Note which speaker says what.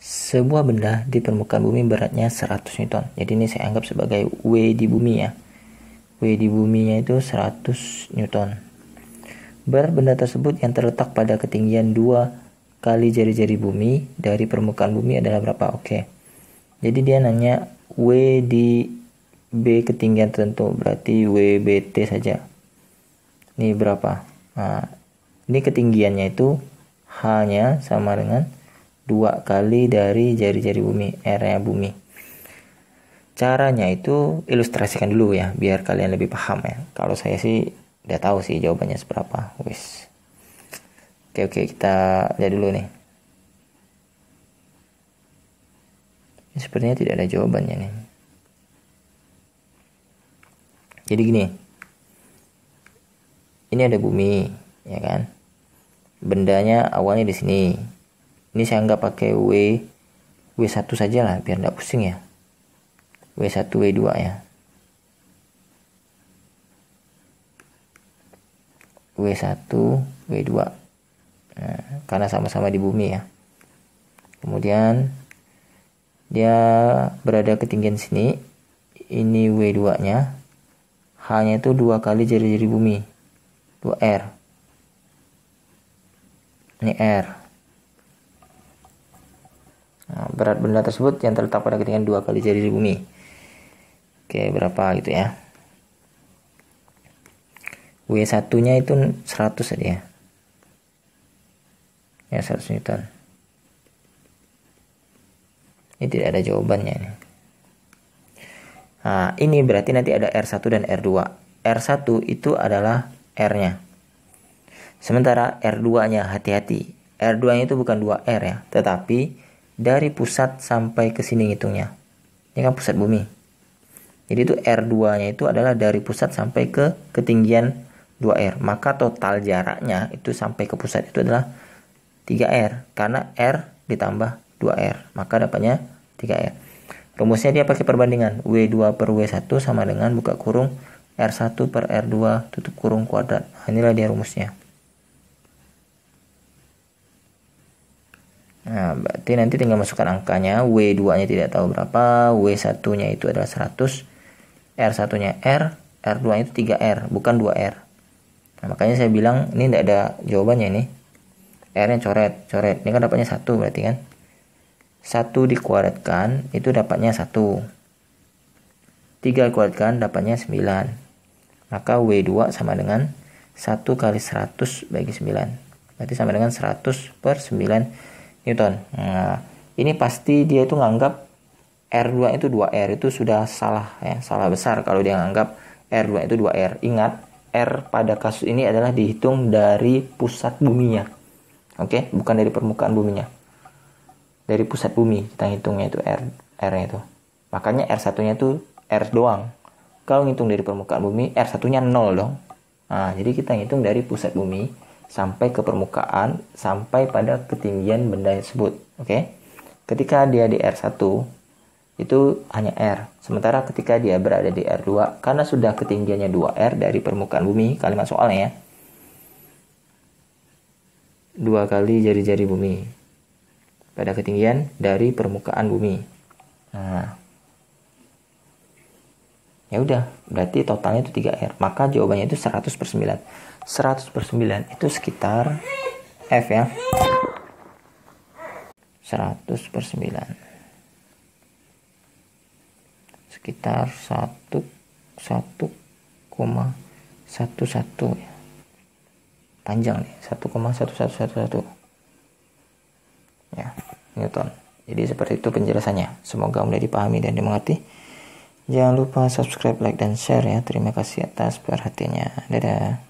Speaker 1: sebuah benda di permukaan bumi beratnya 100 Newton. Jadi ini saya anggap sebagai W di bumi ya. W di buminya itu 100 Newton. Berat benda tersebut yang terletak pada ketinggian 2 kali jari-jari bumi dari permukaan bumi adalah berapa? Oke. Jadi dia nanya W di B ketinggian tertentu, berarti WBT saja. Ini berapa? Nah, ini ketinggiannya itu H-nya sama dengan dua kali dari jari-jari bumi, R-nya bumi. Caranya itu ilustrasikan dulu ya, biar kalian lebih paham ya. Kalau saya sih udah tahu sih jawabannya seberapa. Wis. Oke oke kita lihat dulu nih. Sepertinya tidak ada jawabannya nih. Jadi gini. Ini ada bumi, ya kan? Bendanya awalnya di sini ini saya anggap pakai W W1 saja lah biar tidak pusing ya. W1 W2 ya. W1 W2 nah, karena sama-sama di bumi ya. Kemudian dia berada ketinggian sini. Ini W2 nya hanya itu dua kali jari-jari bumi. 2R ini R Nah, berat benda tersebut yang terletak pada ketinggian dua kali jari di bumi. Oke, berapa gitu ya? W1-nya itu 100 saja ya. Ya, 100 Newton. Ini tidak ada jawabannya ini. Nah, ini berarti nanti ada R1 dan R2. R1 itu adalah R-nya. Sementara R2-nya hati-hati. R2-nya itu bukan 2R ya, tetapi dari pusat sampai ke sini ngitungnya. Ini kan pusat bumi. Jadi itu R2-nya itu adalah dari pusat sampai ke ketinggian 2R. Maka total jaraknya itu sampai ke pusat itu adalah 3R. Karena R ditambah 2R. Maka dapatnya 3R. Rumusnya dia pakai perbandingan. W2 per W1 sama dengan buka kurung R1 per R2 tutup kurung kuadrat. Nah, inilah dia rumusnya. Nah, berarti nanti tinggal masukkan angkanya. W2-nya tidak tahu berapa, W1-nya itu adalah 100, R1-nya R, R2-nya itu 3R, bukan 2R. Nah, makanya saya bilang ini tidak ada jawabannya ini. R-nya coret, coret. Ini kan dapatnya 1 berarti kan. 1 dikuadratkan itu dapatnya 1. 3 dikuadratkan dapatnya 9. Maka W2 sama dengan 1 kali 100 bagi 9. Berarti sama dengan 100 per 9 Newton. Nah, ini pasti dia itu nganggap R2 itu 2R itu sudah salah ya, salah besar kalau dia nganggap R2 itu 2R. Ingat, R pada kasus ini adalah dihitung dari pusat buminya. Oke, okay? bukan dari permukaan buminya. Dari pusat bumi kita hitungnya itu R R-nya itu. Makanya R1-nya itu R doang. Kalau ngitung dari permukaan bumi, R1-nya 0 dong. Nah, jadi kita ngitung dari pusat bumi sampai ke permukaan sampai pada ketinggian benda tersebut. Oke. Okay? Ketika dia di R1 itu hanya R. Sementara ketika dia berada di R2 karena sudah ketinggiannya 2R dari permukaan bumi, kalimat soalnya ya. Dua kali jari-jari bumi pada ketinggian dari permukaan bumi. Nah, ya udah berarti totalnya itu 3R maka jawabannya itu 100 per 9 100 per 9 itu sekitar F ya. 100 per 9 sekitar 1 1,11 ya. Panjang nih 1,1111 ya Newton. Jadi seperti itu penjelasannya. Semoga mudah dipahami dan dimengerti Jangan lupa subscribe, like, dan share ya. Terima kasih atas perhatiannya. Dadah.